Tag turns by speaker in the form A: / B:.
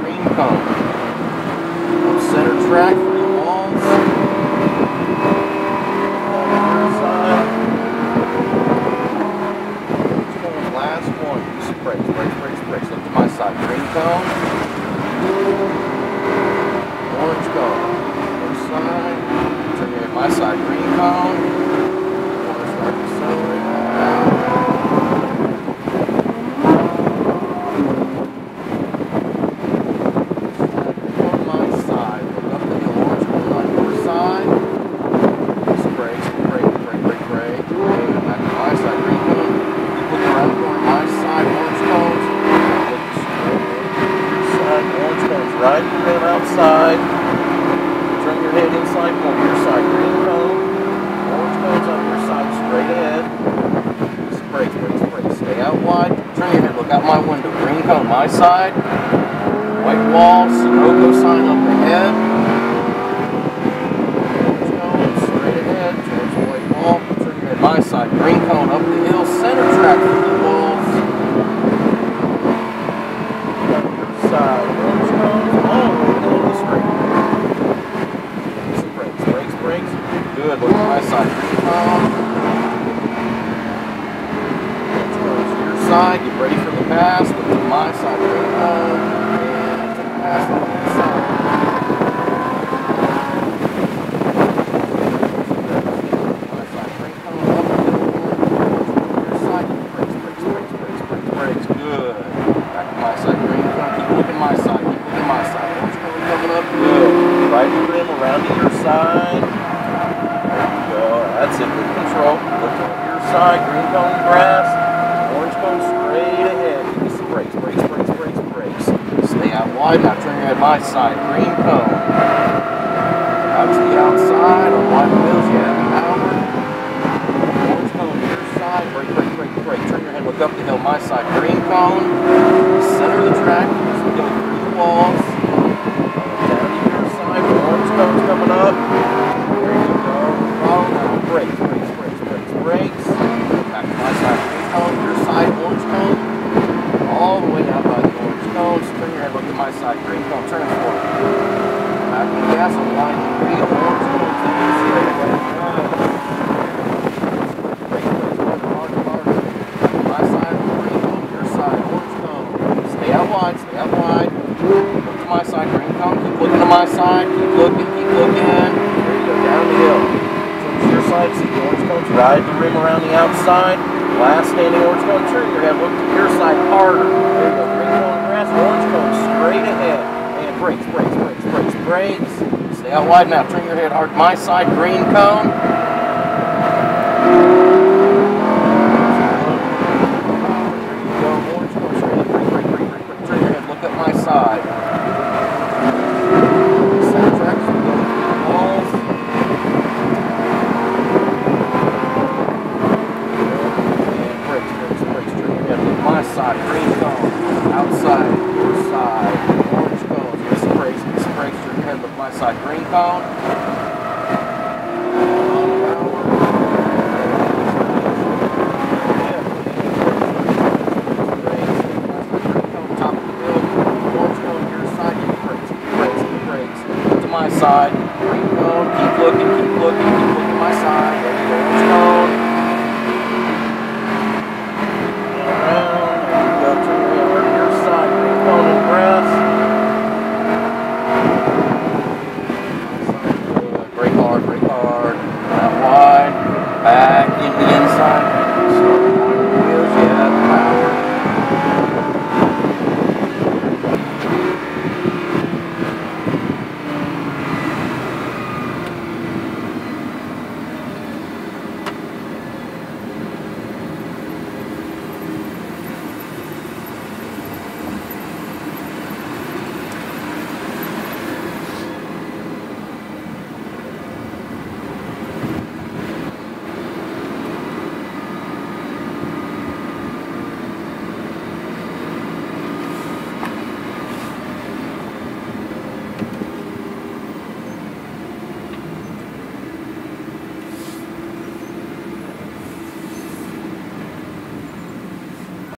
A: green cone. Center track for the walls. Let's last one. Brakes, brakes, brakes, brakes. To my side. Green cone. Orange cone. Side. Turn here my side. Green cone. Cone my side. White wall, Sunoco sign up ahead. Straight ahead white wall. My side. Green cone up the hill, center track through the walls. Side. Orange cone all the way down the brakes, brakes, brakes. Good. Look to my side. Green cone. Your side. Get ready pass. Look my side. And to the the the. Good. Back to rim around your side. There you go. That's it. Good control. Look to your side. Green cone grass. Straight ahead. Give brakes. Brakes, brakes, brakes, brakes. Stay out wide. Now turn your my side. Green cone. Out to the outside. On wide wheels. Have power. Orange cone your side. Brake, brake, brake, brake. Turn your head. Look up the hill. My side. Green cone. Center of the track. Just go through the walls. Down to your side. Orange cone's coming up. There you go. Follow now. Brakes, brakes, brakes, brakes, brakes. Back to my side. Green cone. Your side. Orange cone. All the way down by the orange cone. So turn your head. Look to my side. Green cone. Turn it forward. Back on the gas on line three. Orange cone. Take it straight away. Brakes, brakes, harder, harder, harder. My side. Green cone. Your side. Orange cone. Stay out wide. Stay out wide. Look to my. Green cone. Keep looking to my side. Keep looking. Keep looking. There you go. Down the hill. To your side. See the orange cones. Ride the rim around the outside. Last standing orange cone. Turn your head. Look to your side harder. There you go. Green cone grass. Orange cone straight ahead. And brakes, brakes, brakes, brakes, brakes. Stay out wide now. Turn your head hard. My side. Green cone. There you go. Orange cone straight ahead. Brake, brake, brake, brake, brake. Turn your head. Look up my side. Center track. so go through the walls. And brakes, brakes, brakes. Turn your head. Look my side. Green cone. Outside. Your side. Orange cone. Get some brakes. Turn your head. Look my side. Green cone. My side, green cone, keep looking, keep looking, keep looking my side.